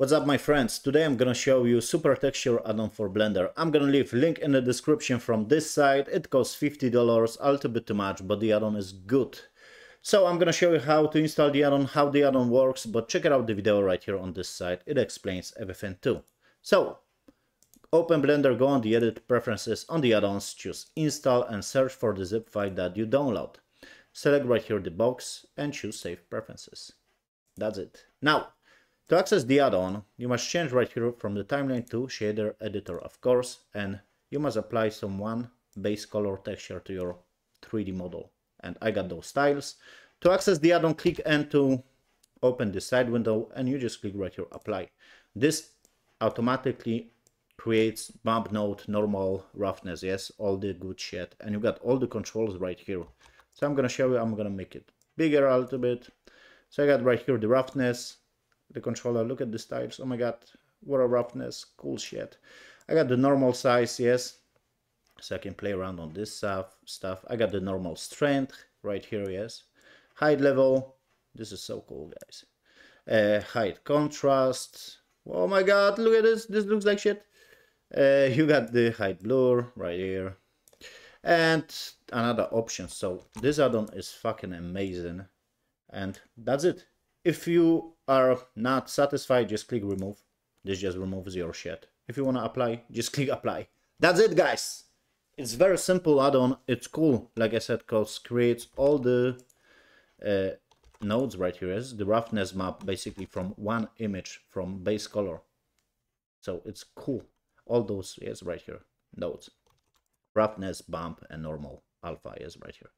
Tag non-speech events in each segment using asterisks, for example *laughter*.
What's up my friends? Today I'm gonna show you super texture add-on for Blender. I'm gonna leave link in the description from this site. It costs $50, a little bit too much, but the add-on is good. So I'm gonna show you how to install the add-on, how the add-on works, but check out the video right here on this site. It explains everything too. So, open Blender, go on the edit preferences on the add-ons, choose install and search for the zip file that you download. Select right here the box and choose save preferences. That's it. Now, to access the add-on, you must change right here from the timeline to shader editor, of course, and you must apply some one base color texture to your 3D model. And I got those styles. To access the add-on, click N to open the side window, and you just click right here, apply. This automatically creates bump node, normal, roughness, yes, all the good shit. And you got all the controls right here. So I'm gonna show you, I'm gonna make it bigger a little bit. So I got right here the roughness, the controller. Look at the styles. Oh my god, what a roughness. Cool shit. I got the normal size, yes. So I can play around on this stuff. stuff. I got the normal strength right here, yes. Height level. This is so cool, guys. Uh, height contrast. Oh my god, look at this. This looks like shit. Uh, you got the height blur right here. And another option. So this add-on is fucking amazing. And that's it. If you are not satisfied, just click remove. This just removes your shit. If you want to apply, just *laughs* click apply. That's it, guys. It's very simple add-on. It's cool, like I said, because creates all the uh, nodes right here is the roughness map basically from one image from base color. So it's cool. All those is right here, nodes. Roughness, bump, and normal alpha is right here.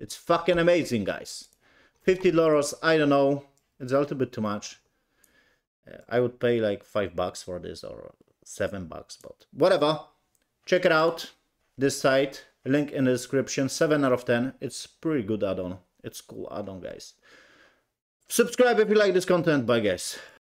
It's fucking amazing, guys. $50, I don't know it's a little bit too much. Uh, I would pay like five bucks for this or seven bucks, but whatever. Check it out. This site, link in the description. Seven out of ten. It's pretty good add-on. It's cool add-on, guys. Subscribe if you like this content. Bye, guys.